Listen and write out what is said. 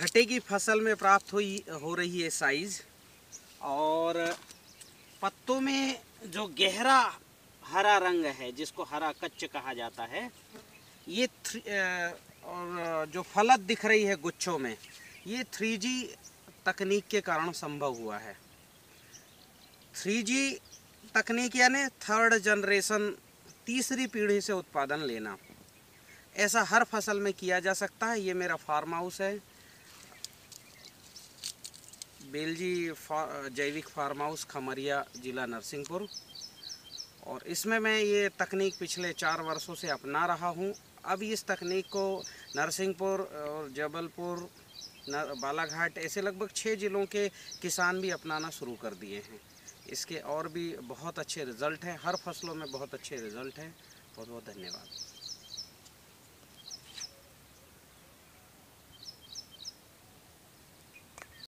भट्टे की फ़सल में प्राप्त हुई, हो रही है साइज़ और पत्तों में जो गहरा हरा रंग है, जिसको हरा कच्च कहा जाता है, ये और जो फलत दिख रही है गुच्छों में, ये थ्री तकनीक के कारण संभव हुआ है। थ्री तकनीक यानी थर्ड जनरेशन तीसरी पीढ़ी से उत्पादन लेना। ऐसा हर फ़सल में किया जा सकता है, ये मेरा फार्म हाउस है। बेलजी फा, जैविक फार्म हाउस खमरिया ज़िला नरसिंहपुर। और इसमें मैं ये तकनीक पिछले चार वर्षों से अपना रहा हूँ। अब इस तकनीक को नरसिंहपुर और जबलपुर बालाघाट ऐसे लगभग छः ज़िलों के किसान भी अपनाना शुरू कर दिए हैं। इसके और भी बहुत अच्छे रिज़ल्ट हैं। हर फ़सलों में बहुत अच्छे रिज़ल्ट हैं। बहुत बहुत धन्यवाद।